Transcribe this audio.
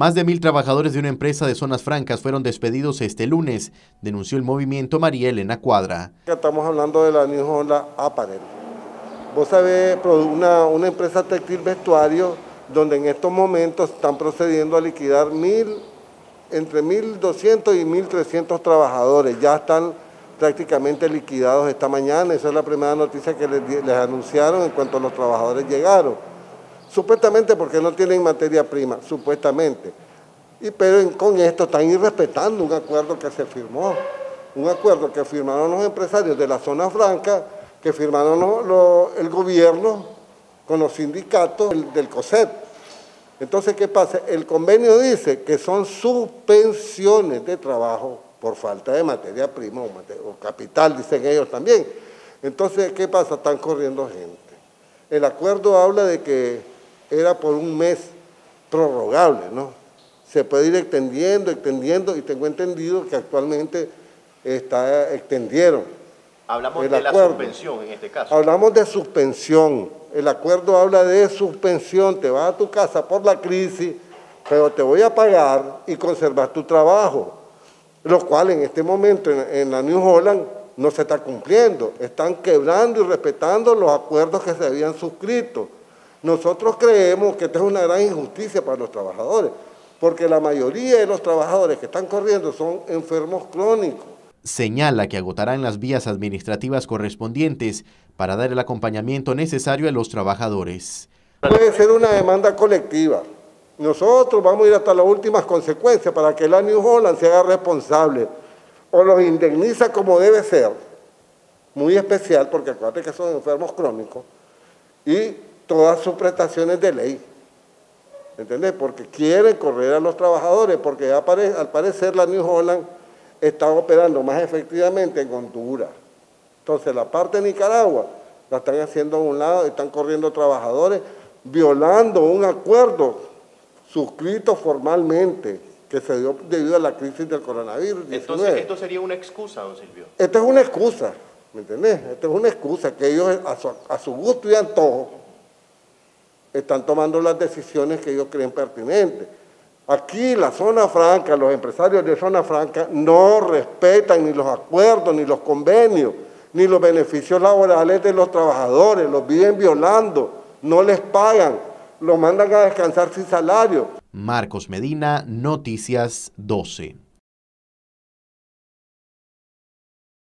Más de mil trabajadores de una empresa de zonas francas fueron despedidos este lunes, denunció el movimiento María Elena Cuadra. Estamos hablando de la New Honda Apparel. Vos sabés, una, una empresa textil vestuario donde en estos momentos están procediendo a liquidar mil, entre 1.200 y 1.300 trabajadores. Ya están prácticamente liquidados esta mañana. Esa es la primera noticia que les, les anunciaron en cuanto los trabajadores llegaron. Supuestamente porque no tienen materia prima, supuestamente. Y, pero con esto están irrespetando un acuerdo que se firmó. Un acuerdo que firmaron los empresarios de la zona franca, que firmaron el gobierno con los sindicatos del COSET. Entonces, ¿qué pasa? El convenio dice que son suspensiones de trabajo por falta de materia prima o, capital, dicen ellos también. Entonces, ¿qué pasa? Están corriendo gente. El acuerdo habla de que era por un mes prorrogable, ¿no? Se puede ir extendiendo, extendiendo, y tengo entendido que actualmente está, extendieron. Hablamos de la suspensión en este caso. Hablamos de suspensión. El acuerdo habla de suspensión. Te vas a tu casa por la crisis, pero te voy a pagar y conservar tu trabajo lo cual en este momento en, la New Holland no se está cumpliendo. Están quebrando y respetando los acuerdos que se habían suscrito. Nosotros creemos que esta es una gran injusticia para los trabajadores, porque la mayoría de los trabajadores que están corriendo son enfermos crónicos. Señala que agotarán las vías administrativas correspondientes para dar el acompañamiento necesario a los trabajadores. Puede ser una demanda colectiva. Nosotros vamos a ir hasta las últimas consecuencias para que la New Holland se haga responsable o los indemniza como debe ser, muy especial, porque acuérdate que son enfermos crónicos, y todas sus prestaciones de ley. ¿Entendés? Porque quieren correr a los trabajadores, porque al parecer la New Holland está operando más efectivamente en Honduras. Entonces la parte de Nicaragua la están haciendo a un lado, están corriendo trabajadores, violando un acuerdo suscrito formalmente que se dio debido a la crisis del coronavirus. Entonces, ¿esto sería una excusa, don Silvio? Esto es una excusa, ¿me entendés? Esto es una excusa que ellos a su, gusto y antojo están tomando las decisiones que ellos creen pertinentes. Aquí la zona franca, los empresarios de zona franca no respetan ni los acuerdos, ni los convenios, ni los beneficios laborales de los trabajadores, los viven violando, no les pagan lo mandan a descansar sin salario. Marcos Medina, Noticias 12.